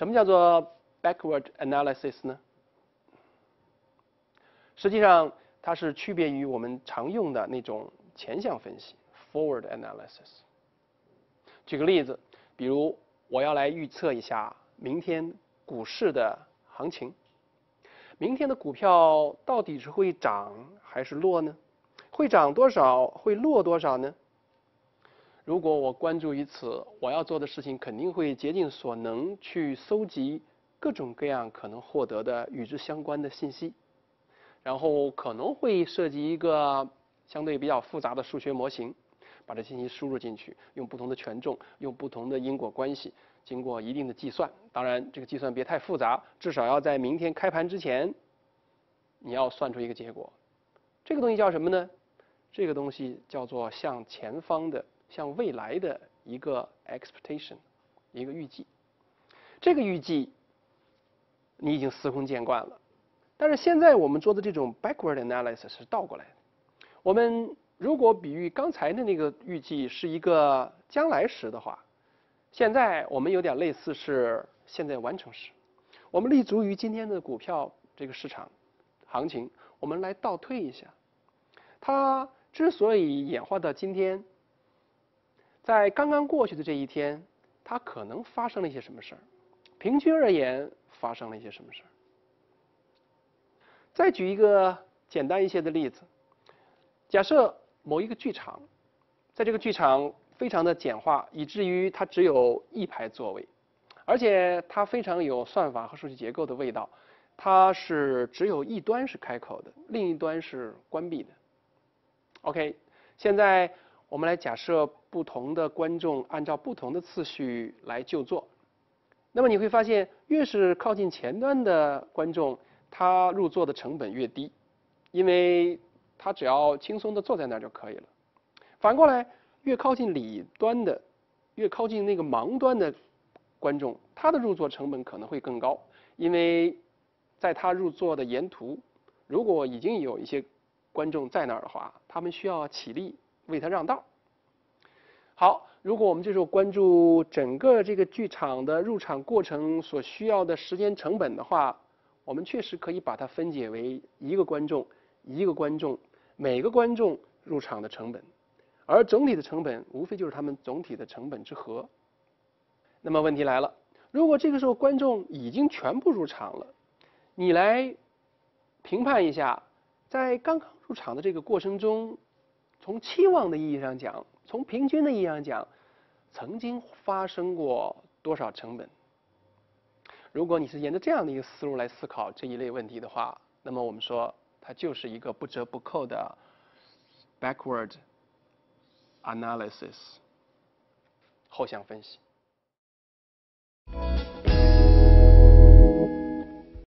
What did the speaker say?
什么叫做 backward analysis 呢？实际上，它是区别于我们常用的那种前向分析 forward analysis。举个例子，比如我要来预测一下明天股市的行情，明天的股票到底是会涨还是落呢？会涨多少？会落多少呢？如果我关注于此，我要做的事情肯定会竭尽所能去搜集各种各样可能获得的与之相关的信息，然后可能会涉及一个相对比较复杂的数学模型，把这信息输入进去，用不同的权重，用不同的因果关系，经过一定的计算。当然，这个计算别太复杂，至少要在明天开盘之前，你要算出一个结果。这个东西叫什么呢？这个东西叫做向前方的。向未来的一个 expectation，一个预计，这个预计你已经司空见惯了。但是现在我们做的这种 backward analysis 是倒过来的。我们如果比喻刚才的那个预计是一个将来时的话，现在我们有点类似是现在完成时。我们立足于今天的股票这个市场行情，我们来倒推一下，它之所以演化到今天。在刚刚过去的这一天，它可能发生了一些什么事儿？平均而言，发生了一些什么事儿？再举一个简单一些的例子，假设某一个剧场，在这个剧场非常的简化，以至于它只有一排座位，而且它非常有算法和数据结构的味道，它是只有一端是开口的，另一端是关闭的。OK，现在。我们来假设不同的观众按照不同的次序来就座，那么你会发现，越是靠近前端的观众，他入座的成本越低，因为他只要轻松的坐在那儿就可以了。反过来，越靠近里端的，越靠近那个盲端的观众，他的入座成本可能会更高，因为在他入座的沿途，如果已经有一些观众在那儿的话，他们需要起立。为他让道。好，如果我们这时候关注整个这个剧场的入场过程所需要的时间成本的话，我们确实可以把它分解为一个观众一个观众每个观众入场的成本，而总体的成本无非就是他们总体的成本之和。那么问题来了，如果这个时候观众已经全部入场了，你来评判一下，在刚刚入场的这个过程中。从期望的意义上讲，从平均的意义上讲，曾经发生过多少成本？如果你是沿着这样的一个思路来思考这一类问题的话，那么我们说它就是一个不折不扣的 backward analysis 后向分析。